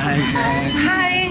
Hi, guys. Hi!